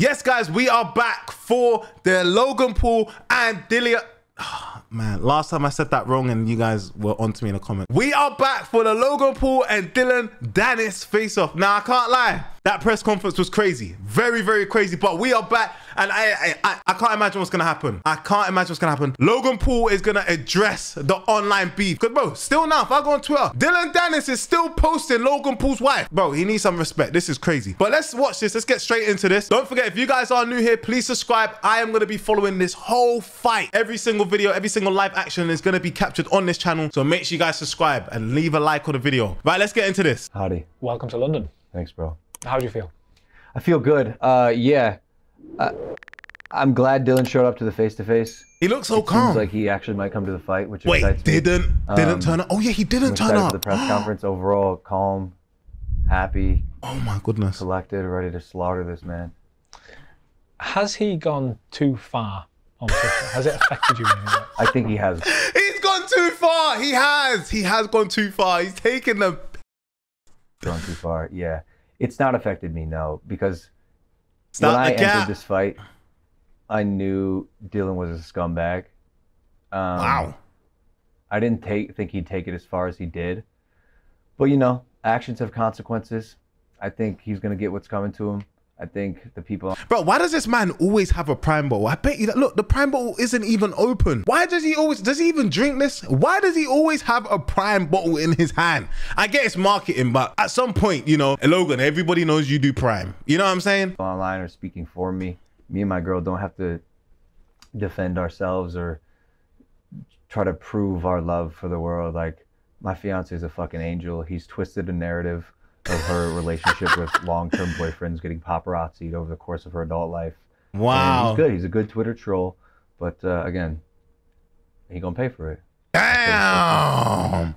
Yes, guys, we are back for the Logan Paul and Dillian. Oh, man, last time I said that wrong and you guys were onto me in a comment. We are back for the Logan Paul and Dillon Danis face off. Now, I can't lie. That press conference was crazy. Very, very crazy. But we are back and I, I, I, I can't imagine what's going to happen. I can't imagine what's going to happen. Logan Paul is going to address the online beef. Because, bro, still now, if I go on Twitter, Dillon Danis is still posting Logan Paul's wife. Bro, he needs some respect. This is crazy. But let's watch this. Let's get straight into this. Don't forget, if you guys are new here, please subscribe. I am going to be following this whole fight. Every single video, every single live action is going to be captured on this channel. So make sure you guys subscribe and leave a like on the video. Right, let's get into this. Howdy. Welcome to London. Thanks, bro. How do you feel? I feel good. Uh, yeah. Uh, I'm glad Dillon showed up to the face to face. He looks so Seems calm. like he actually might come to the fight, which Wait, excites me. didn't didn't Um, turn up? Oh yeah, he didn't turn excited up. for the press conference. Overall, calm, happy, Oh my goodness. collected, ready to slaughter this man. Has he gone too far on Twitter? Has it affected you in any way? I think he has. He's gone too far. He has. He has gone too far. He's taken the. gone too far. Yeah, it's not affected me no because Stop when I cap. entered this fight, I knew Dillon was a scumbag. Um, Wow. I didn't take think he'd take it as far as he did, but you know, actions have consequences. I think he's gonna get what's coming to him. I think the people. Bro, why does this man always have a prime bottle? I bet you that. Look, the prime bottle isn't even open. Why does he always? Does he even drink this? Why does he always have a prime bottle in his hand? I get it's marketing, but at some point, you know, Logan, everybody knows you do prime. You know what I'm saying? online or speaking for me. Me and my girl don't have to defend ourselves or try to prove our love for the world. Like my fiance is a fucking angel. He's twisted a narrative of her relationship with long-term boyfriends getting paparazzied over the course of her adult life. And Wow. he's good. He's a good Twitter troll, but uh, again, he gonna pay for it. Damn.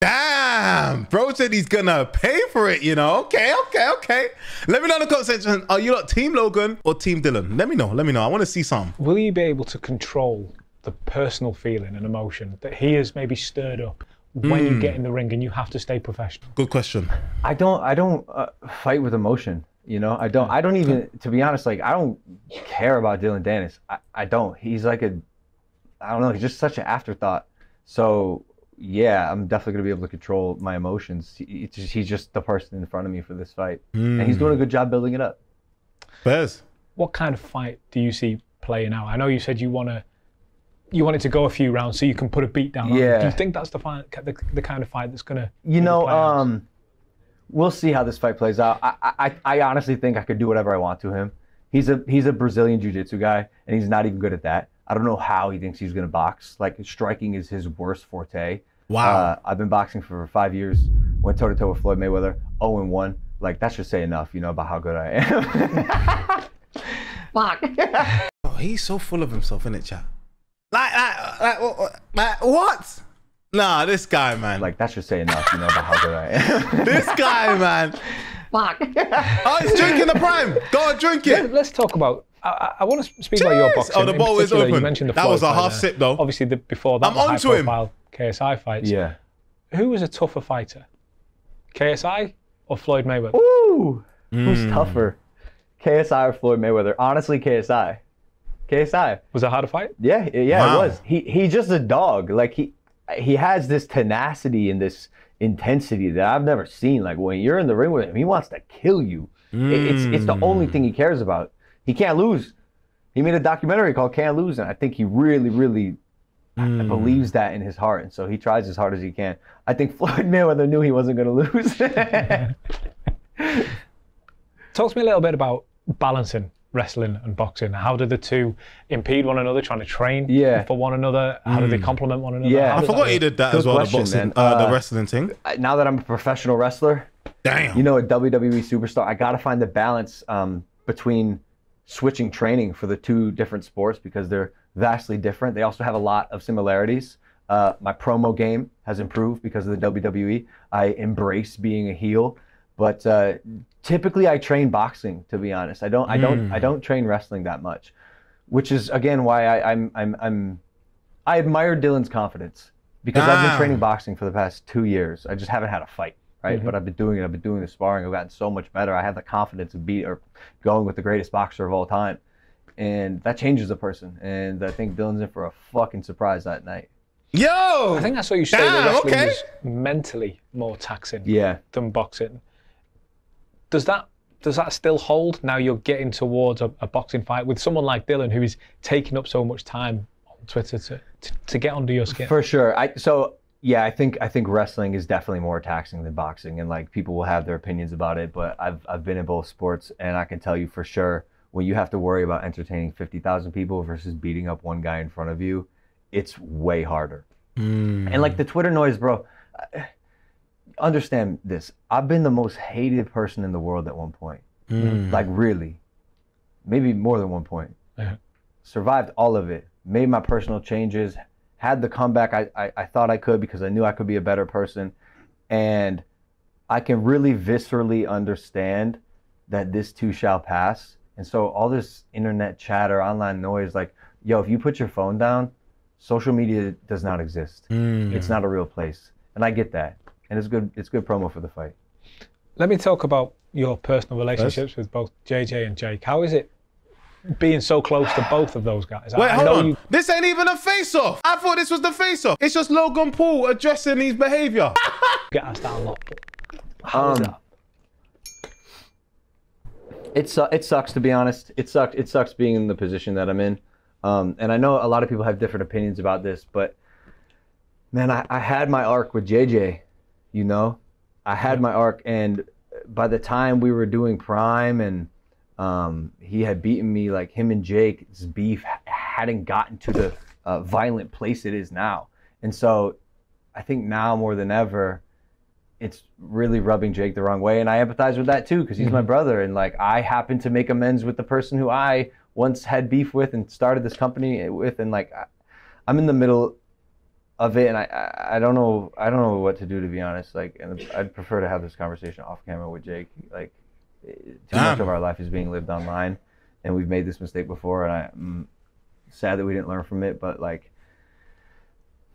Damn. Bro said he's gonna pay for it, you know? Okay, okay, okay. Let me know in the comment section. Are you like Team Logan or Team Dillon? Let me know. Let me know. I want to see some. Will you be able to control the personal feeling and emotion that he has maybe stirred up when you get in the ring and you have to stay professional? Good question. I don't I don't uh, fight with emotion. You know, I don't I don't even to be honest, like I don't care about Dillon Danis. I, I don't. He's like a I don't know, he's just such an afterthought. So yeah, I'm definitely gonna be able to control my emotions. He, it's just, he's just the person in front of me for this fight, and he's doing a good job building it up. Bez. What kind of fight do you see playing out? I know you said you want to. You want it to go a few rounds so you can put a beat down. on. Yeah. Do you think that's the, fight, the, the kind of fight that's going to. You know, um, we'll see how this fight plays out. I, I I honestly think I could do whatever I want to him. He's a he's a Brazilian jiu-jitsu guy, and he's not even good at that. I don't know how he thinks he's gonna box. Like striking is his worst forte. Wow. Uh, I've been boxing for five years. Went toe to toe with Floyd Mayweather, 0 and one. Like that should say enough, you know, about how good I am. Fuck. Oh, he's so full of himself isn't it, chat. Like, like, like, what- like, what? Nah, this guy, man. like that should say enough, you know, about how good I am. this guy, man. Fuck. Oh, he's drinking the prime. Go on, drink it. Let's talk about. I, I, I want to speak about your Cheers! boxing. Oh, the In bottle is particular, open. You mentioned the That was a half sip, though. Obviously, the, before that, I'm the onto him. high-profile KSI fights. yeah. Who was a tougher fighter, KSI or Floyd Mayweather? Ooh, who's Hmm. tougher, KSI or Floyd Mayweather? Honestly, KSI. KSI. Was it a to fight? Yeah, yeah, Wow. it was. He he's just a dog. Like he he has this tenacity and this intensity that I've never seen. Like when you're in the ring with him, he wants to kill you. It- It's it's the only mm. thing he cares about. He can't lose. He made a documentary called Can't Lose, and I think he really, really mm. believes that in his heart, and so he tries as hard as he can. I think Floyd Mayweather knew he wasn't going to lose. Talk to me a little bit about balancing wrestling and boxing. How do the two impede one another, trying to train Yeah. for one another? How do they complement one another? Yeah. I I that forgot work? he did that Good as well, question, the boxing, man. uh, the Uh, wrestling thing. now that I'm a professional wrestler, Damn. you know, a WWE superstar, I got to find the balance um, between switching training for the two different sports because they're vastly different. They also have a lot of similarities. Uh, my promo game has improved because of the WWE. I embrace being a heel, but uh, typically I train boxing. To be honest, I don't. I don't. I don't train wrestling that much, which is again why I, I'm. I'm. I'm. I admire Dillon's confidence because I've been Ah. training boxing for the past two years. I just haven't had a fight. right? But I've been doing it. I've been doing the sparring. I've gotten so much better. I have the confidence of beat or going with the greatest boxer of all time, and that changes a person. And I think Dillon's in for a fucking surprise that night. Yo, I think that's what you say. Damn, that wrestling okay. was mentally more taxing Yeah. than boxing. Does that does that still hold now? You're getting towards a, a boxing fight with someone like Dillon, who is taking up so much time on Twitter to to, to get under your skin. For sure. I so yeah, I think I think wrestling is definitely more taxing than boxing, and like people will have their opinions about it. But I've I've been in both sports, and I can tell you for sure when you have to worry about entertaining fifty thousand people versus beating up one guy in front of you, it's way harder. Mm. And like the Twitter noise, bro. Understand this. I've been the most hated person in the world at one point. Mm. Like really, maybe more than one point. Yeah. Survived all of it. Made my personal changes. Had the comeback I, I, I thought I could because I knew I could be a better person. And I can really viscerally understand that this too shall pass. And so all this internet chatter, online noise, like, yo, if you put your phone down, social media does not exist. Mm. It's not a real place. And I get that. And it's good it's good promo for the fight. Let me talk about your personal relationships with both JJ and Jake. How is it being so close to both of those guys? Wait, I hold know on. you- This ain't even a face-off. I thought this was the face-off. It's just Logan Paul addressing his behavior. get asked that a lot. But how is Um, that? It su- it sucks to be honest. It sucks. It sucks being in the position that I'm in. Um, and I know a lot of people have different opinions about this, but man, I, I had my arc with JJ. You know, I had my arc, and by the time we were doing Prime and um, he had beaten me, like him and Jake's beef hadn't gotten to the uh, violent place it is now. And so, I think now more than ever, it's really rubbing Jake the wrong way, and I empathize with that too because he's my brother, and like I happen to make amends with the person who I once had beef with and started this company with, and like I, I'm in the middle of it, and I, I I don't know I don't know what to do to be honest. Like, and I'd prefer to have this conversation off camera with Jake. Like, eh, too much of our life is being lived online, and we've made this mistake before, and I'm sad that we didn't learn from it. But like,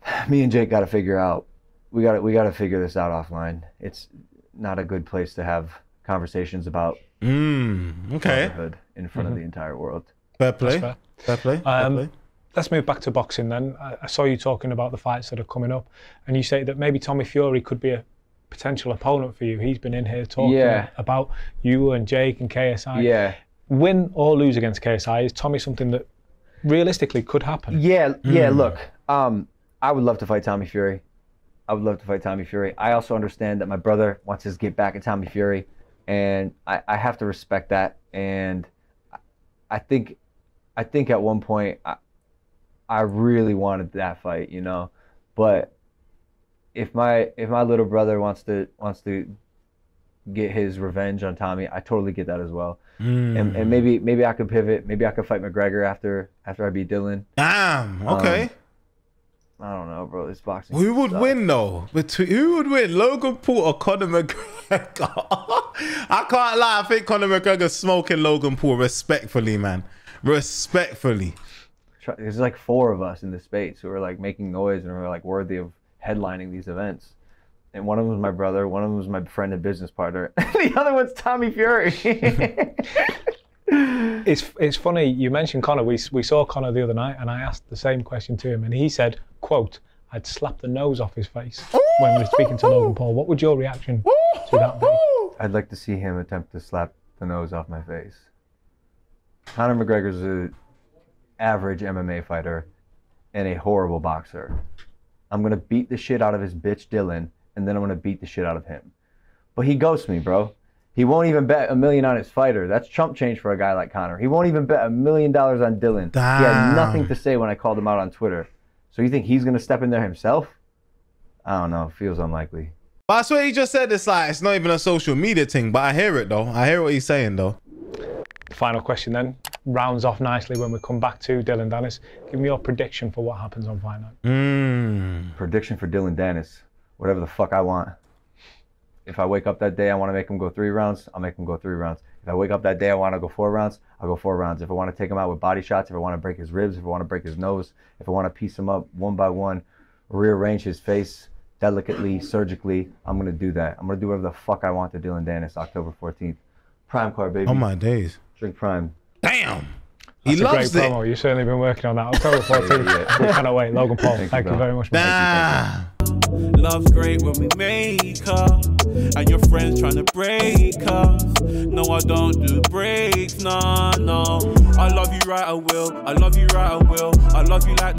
me and Jake got to figure out we got to we got to figure this out offline. It's not a good place to have conversations about Mm, okay. motherhood in front of the entire world. Fair play. fair. Fair play. Fair Um, play. Let's move back to boxing then. I, I saw you talking about the fights that are coming up, and you say that maybe Tommy Fury could be a potential opponent for you. He's been in here talking Yeah. about you and Jake and KSI. Yeah, Win or lose against KSI is Tommy something that realistically could happen. yeah, yeah. Look, um, I would love to fight Tommy Fury. I would love to fight Tommy Fury. I also understand that my brother wants to get back at Tommy Fury, and I, I have to respect that. And I- I think, I think at one point, I, I really wanted that fight, you know, but if my if my little brother wants to wants to get his revenge on Tommy, I totally get that as well. Mm. And, and maybe maybe I could pivot. Maybe I could fight McGregor after after I beat Dillon. Damn. Okay. Um, I don't know, bro. This boxing. who would sucks. win though? Between who would win, Logan Paul or Conor McGregor? I can't lie. I think Conor McGregor's smoking Logan Paul respectfully, man. Respectfully. Try- There's like four of us in the space who are like making noise and are like worthy of headlining these events. And one of them was my brother. One of them was my friend and business partner. the other one's Tommy Fury. It's it's funny you mentioned Conor. We we saw Conor the other night, and I asked the same question to him, and he said, "quote I'd slap the nose off his face when we were speaking to Logan Paul." What would your reaction to that be? I'd like to see him attempt to slap the nose off my face. Conor McGregor's a average MMA fighter and a horrible boxer. I'm gonna beat the shit out of his bitch Dillon, and then I'm gonna beat the shit out of him. But he ghosts me, bro. He won't even bet a million on his fighter. That's chump change for a guy like Conor. He won't even bet a million dollars on Dillon. He had nothing to say when I called him out on Twitter. So you think he's gonna step in there himself? I don't know. Feels unlikely. But I swear he just said this like it's not even a social media thing, but I hear it though. I hear what he's saying though. Final question then rounds off nicely when we come back to Dillon Danis. Give me your prediction for what happens on fight night. Mm. prediction for Dillon Danis, whatever the fuck I want. If I wake up that day, I want to make him go three rounds, I'll make him go three rounds. If I wake up that day, I want to go four rounds, I'll go four rounds. If I want to take him out with body shots, if I want to break his ribs, if I want to break his nose, if I want to piece him up one by one, rearrange his face, delicately, surgically. I'm gonna do that. I'm gonna do whatever the fuck I want to Dillon Danis, October 14th. Prime card, baby. Oh my days. Drink Prime. Damn. He It's a great loves it. promo. You've certainly been working on that. October 14th. Yeah. We cannot wait. Logan Paul, Thank thank, you, you, very much. Nah. Love's great when we make up, and your friends trying to break us. No, I don't do breaks, no, no. I love you right, I will. I love you right, I will. I love you like.